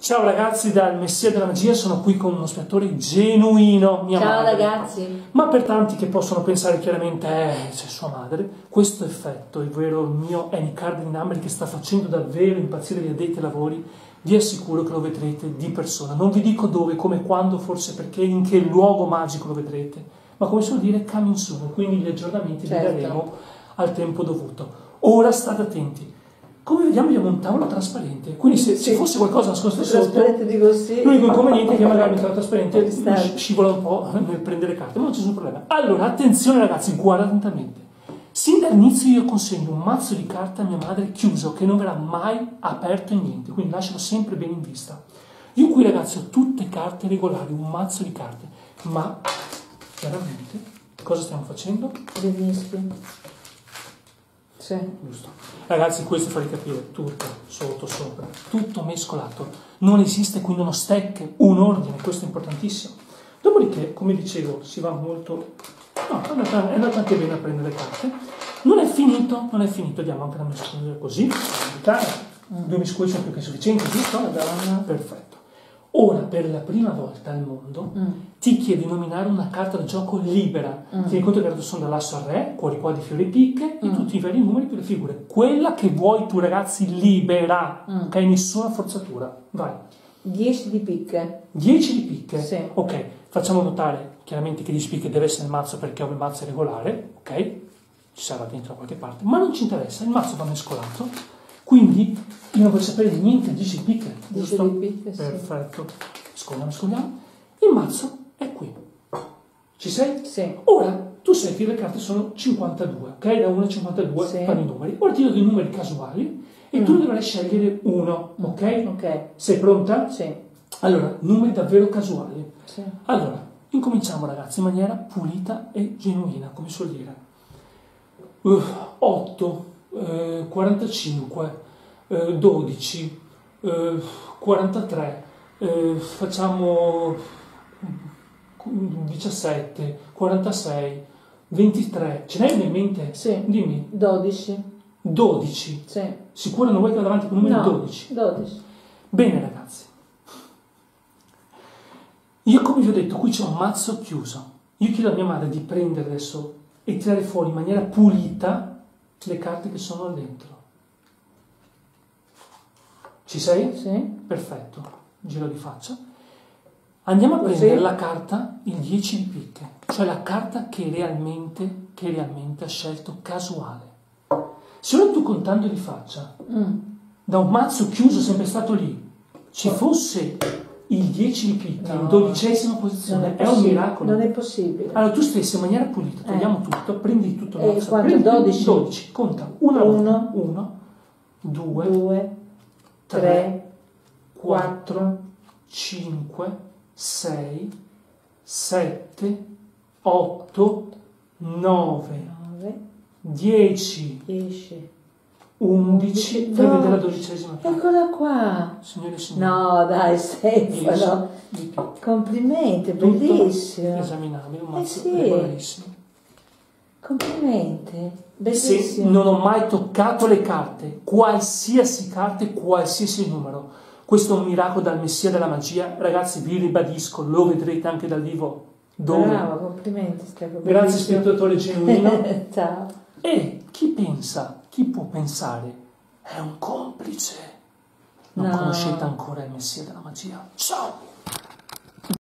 Ciao ragazzi dal Messia della Magia, sono qui con uno spettore genuino, mia Ciao madre. ragazzi. Ma per tanti che possono pensare chiaramente, eh, c'è sua madre, questo effetto, ovvero il mio Annie Cardin Number che sta facendo davvero impazzire gli addetti ai lavori, vi assicuro che lo vedrete di persona. Non vi dico dove, come, quando, forse perché, in che luogo magico lo vedrete, ma come suol dire coming soon, quindi gli aggiornamenti Certo. li daremo al tempo dovuto. Ora state attenti. Come vediamo abbiamo un tavolo trasparente, quindi se Sì. fosse qualcosa nascosto sotto, sì. L'unico inconveniente è che magari il tavolo trasparente scivola un po' nel prendere carte, ma non c'è nessun problema. Allora, attenzione ragazzi, guardate attentamente. Sin dall'inizio io consegno un mazzo di carte a mia madre chiuso, che non verrà mai aperto in niente, quindi lascialo sempre bene in vista. Io qui ragazzi ho tutte carte regolari, un mazzo di carte, ma chiaramente cosa stiamo facendo? Benissimo. Sì. Giusto. Ragazzi, questo farvi capire tutto sotto, sopra, tutto mescolato. Non esiste quindi uno stack, un ordine, questo è importantissimo. Dopodiché, come dicevo, si va molto... No, è andata, è andata anche bene a prendere le carte. Non è finito, non è finito, diamo anche la mescolatura così, per evitare. Due miscoli sono più che sufficienti, giusto? Perfetto. Ora, per la prima volta al mondo, Mm. ti chiedo di nominare una carta da gioco libera. Mm. Tieni conto che sono dall'asso al re, cuori qua di fiori e picche, e Mm. tutti i vari numeri più le figure. Quella che vuoi tu, ragazzi, libera. Mm. Ok? Nessuna forzatura. Vai. 10 di picche. 10 di picche. Sì. Ok. Facciamo notare chiaramente che 10 picche deve essere il mazzo perché il mazzo regolare. Ok? Ci sarà dentro da qualche parte. Ma non ci interessa, il mazzo va mescolato. Quindi io non voglio sapere di niente, 10 di picche. 10 giusto? picche, sì. Perfetto. Scogliamo, scogliamo. Il mazzo è qui. Ci sei? Sì. Ora, tu sai che le carte sono 52, ok? Da 1 a 52 Sì. fanno i numeri. Ora ti do dei numeri casuali e tu Mm. dovrai scegliere uno, ok? Ok. Sei pronta? Sì. Allora, numeri davvero casuali. Sì. Allora, incominciamo ragazzi in maniera pulita e genuina, come suol dire. Uh, 8, eh, 45, eh, 12, eh, 43, eh, facciamo mm, 17, 46, 23. Ce n'hai in mente? Sì. Dimmi. 12. 12. Sì. Sicuro non vuoi che vada avanti con il numero No. 12? 12. Bene ragazzi, io come vi ho detto, qui c'è un mazzo chiuso. Io chiedo a mia madre di prendere adesso e tirare fuori in maniera pulita le carte che sono dentro. Ci sei? Sì. Perfetto, giro di faccia. Andiamo a prendere la carta, il 10 di picche, cioè la carta che realmente, che realmente ha scelto casuale. Se ora tu contando di faccia Mm. da un mazzo chiuso sempre stato lì ci fosse il 10 di picche in No. dodicesima Non posizione, è, è, un miracolo. Non è possibile. Allora tu stessi in maniera pulita, togliamo tutto, prendi tutto il Eh, mazzo. quanto? prendi 12? 12, conta, una Uno. volta, 1, 2, 2, 3, 3, 4, 5, 6, 7, 8, 9, 9, 10, 10. 11, fai vedere la dodicesima carta. Eccola qua. Signore e signori. No, dai, Stefano. 10 di picche. Complimenti, bellissimo. Esaminabile, un Eh mazzo sì. Complimenti. Se Bellissimo. non ho mai toccato le carte, qualsiasi carte, qualsiasi numero, questo è un miracolo dal Messia della magia. Ragazzi, vi ribadisco, lo vedrete anche dal vivo. Dove? Bravo, complimenti Stefano. Grazie, spettatore genuino. Ciao. e chi pensa, chi può pensare, è un complice. Non No. conoscete ancora il Messia della magia. Ciao!